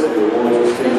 Deus, Deus, Deus.